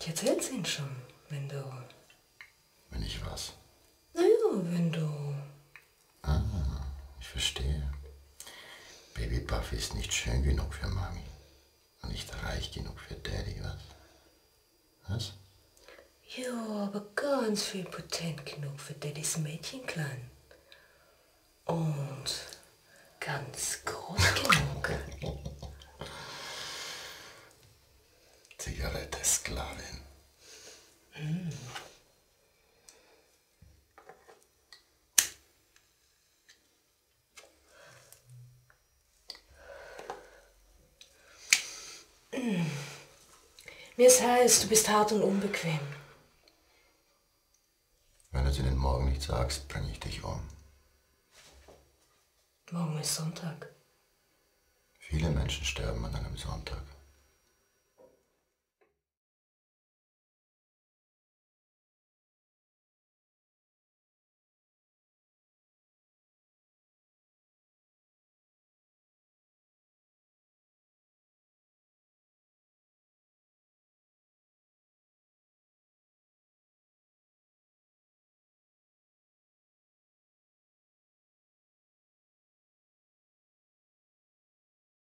Ich erzähl's Ihnen schon, wenn du. Wenn ich was? Naja, wenn du. Ah, ich verstehe. Baby Buffy ist nicht schön genug für Mami. Und nicht reich genug für Daddy, was? Was? Ja, aber ganz viel potent genug für Daddys Mädchenklein. Und ganz groß genug. Sklavin. Mir ist heiß, du bist hart und unbequem. Wenn du es ihnen morgen nicht sagst, bringe ich dich um. Morgen ist Sonntag. Viele Menschen sterben an einem Sonntag.